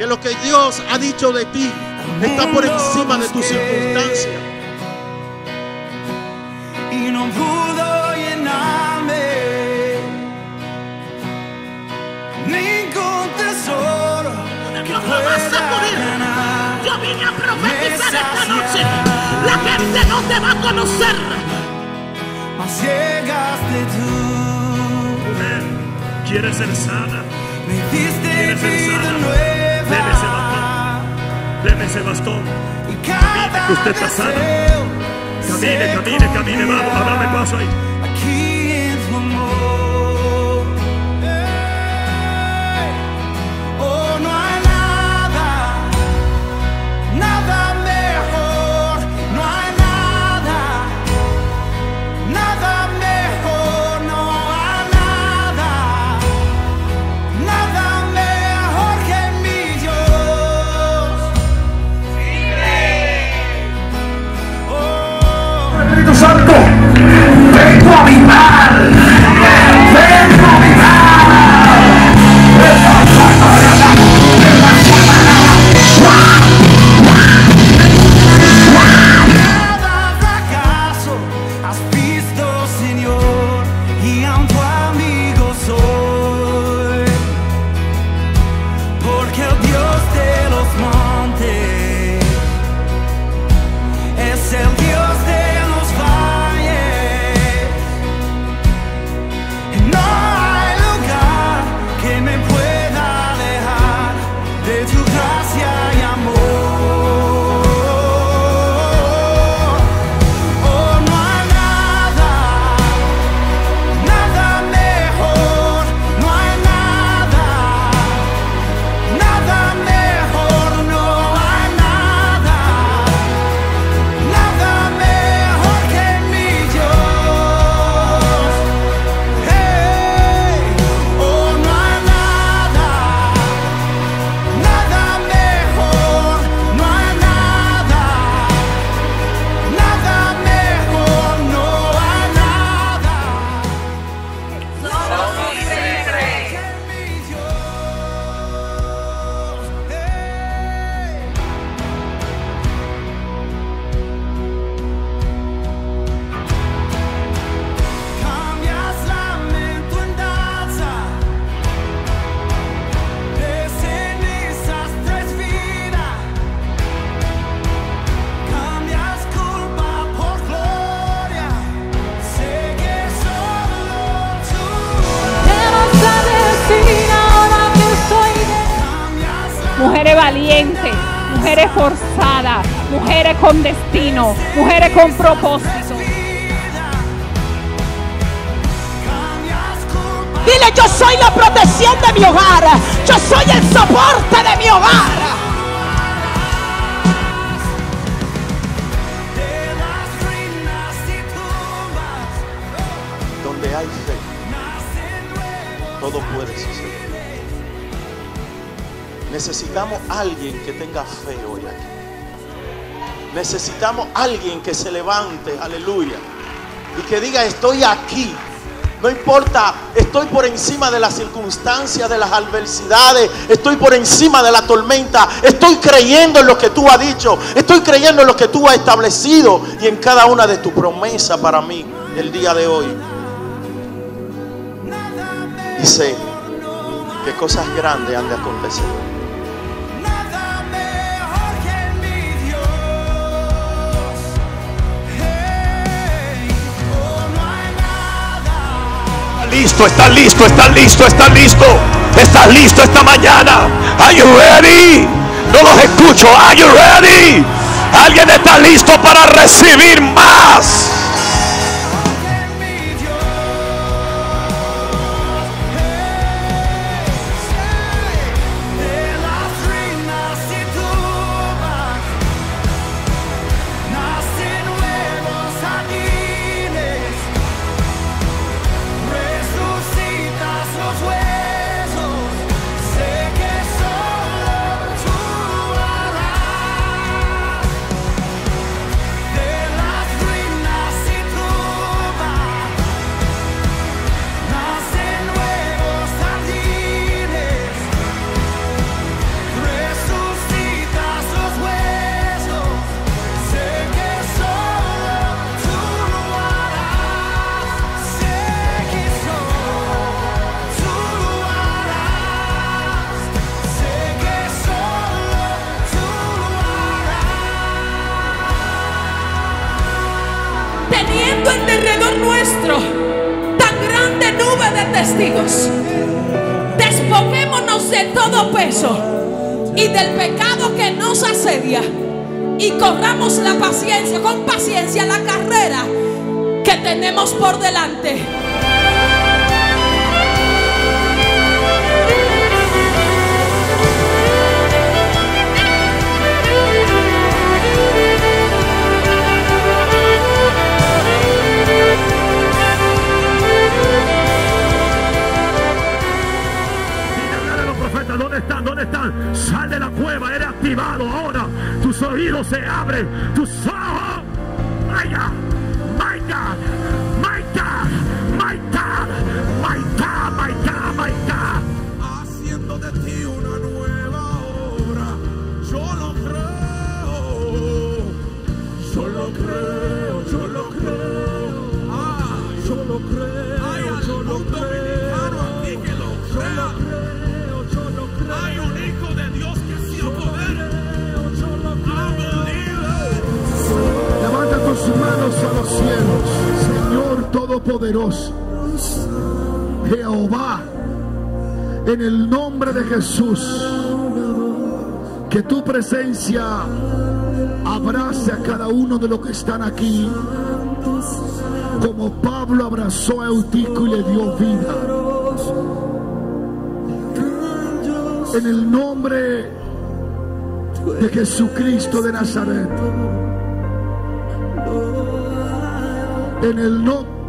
Que lo que Dios ha dicho de ti está por encima de tus circunstancias. y no pudo llenarme ningún tesoro que pueda. Yo vine a profetizar esta noche. La gente no te va a conocer. Mas llegaste tú, Mujer, ¿quieres ser sana? me diste ¿Quieres ser vida nueva. Deme ese bastón. Deme ese bastón. Y cada que usted está sana. deseo Camine, camine, camine, vamos, ábrame paso ahí. Aquí en valientes, mujeres forzadas, mujeres con destino, mujeres con propósito. Dile, yo soy la protección de mi hogar. Yo soy el soporte de mi hogar. Necesitamos alguien que tenga fe hoy aquí. Necesitamos alguien que se levante, aleluya, y que diga, estoy aquí. No importa, estoy por encima de las circunstancias, de las adversidades, estoy por encima de la tormenta, estoy creyendo en lo que tú has dicho, estoy creyendo en lo que tú has establecido y en cada una de tus promesas para mí el día de hoy. Y sé que cosas grandes han de acontecer. Listo, está listo, está listo, está listo. Estás listo esta mañana. Are you ready? No los escucho. Are you ready? Alguien está listo para recibir más. Testigos. Despoquémonos de todo peso y del pecado que nos asedia y corramos la paciencia, con paciencia la carrera que tenemos por delante. Se abren, tus Todopoderoso, Jehová, en el nombre de Jesús, que tu presencia abrace a cada uno de los que están aquí, como Pablo abrazó a Eutico y le dio vida. En el nombre de Jesucristo de Nazaret. En el nombre.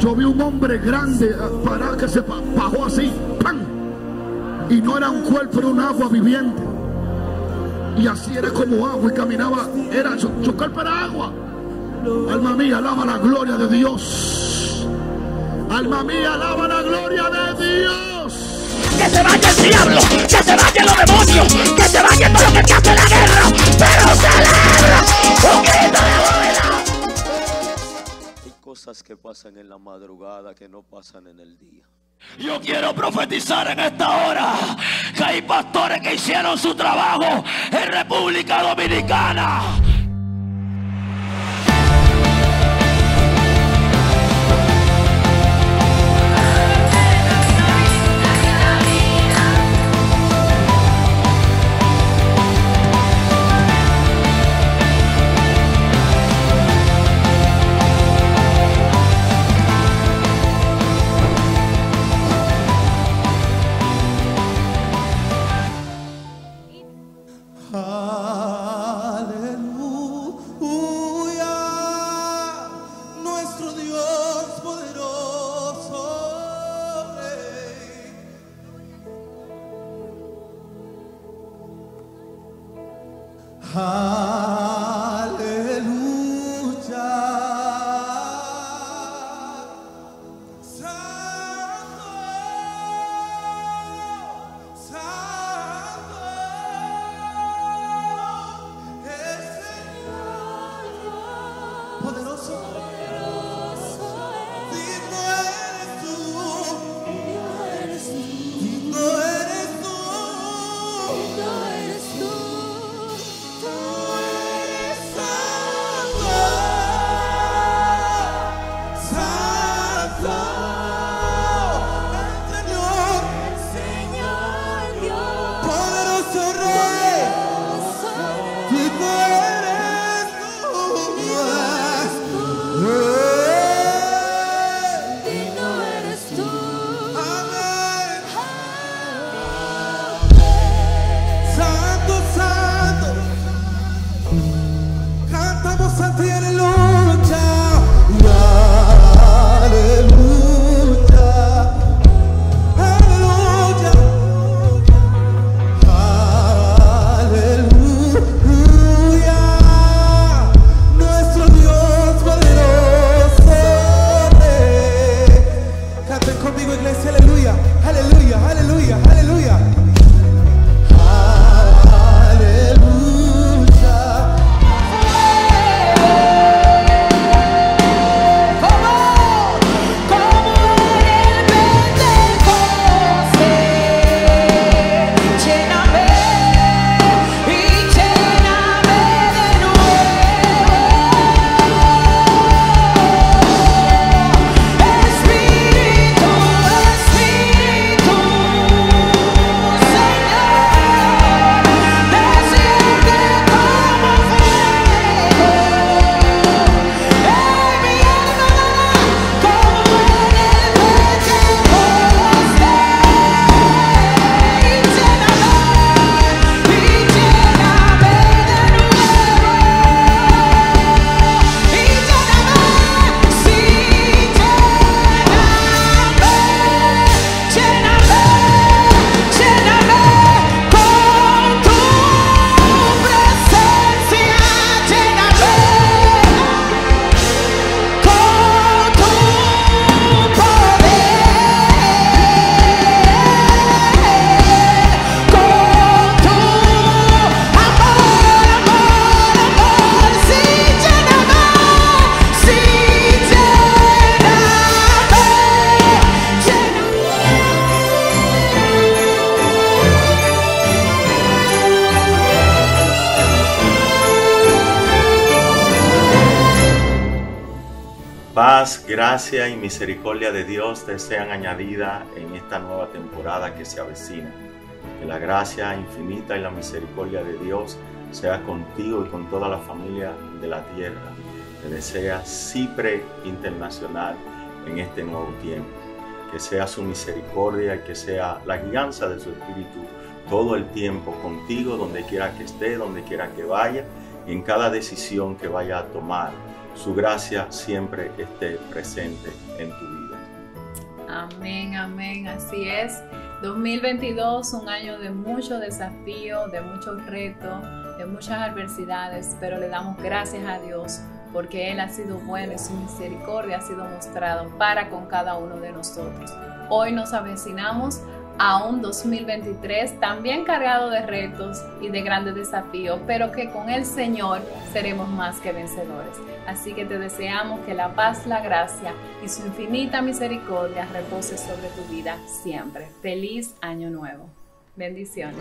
Yo vi un hombre grande para que se ba- bajó así, ¡pam! Y no era un cuerpo, era un agua viviente. Y así era como agua y caminaba, era su, su cuerpo era agua. Alma mía, alaba la gloria de Dios. Alma mía, alaba la gloria de Dios. Que se vaya el diablo, que se vayan los demonios, que se vaya todo lo que te hace la guerra, pero celebra un grito de. Hay cosas que pasan en la madrugada que no pasan en el día. Yo quiero profetizar en esta hora que hay pastores que hicieron su trabajo en República Dominicana. Paz, gracia y misericordia de Dios te sean añadidas en esta nueva temporada que se avecina. Que la gracia infinita y la misericordia de Dios sea contigo y con toda la familia de la tierra. Te desea Cipre Internacional en este nuevo tiempo. Que sea su misericordia y que sea la guianza de su Espíritu todo el tiempo contigo, donde quiera que esté, donde quiera que vaya, en cada decisión que vaya a tomar. Su gracia siempre esté presente en tu vida. Amén, amén, así es. 2022, un año de muchos desafíos, de muchos retos, de muchas adversidades, pero le damos gracias a Dios porque Él ha sido bueno y su misericordia ha sido mostrado para con cada uno de nosotros. Hoy nos avecinamos a un 2023 también cargado de retos y de grandes desafíos, pero que con el Señor seremos más que vencedores. Así que te deseamos que la paz, la gracia y su infinita misericordia repose sobre tu vida siempre. Feliz año nuevo. Bendiciones.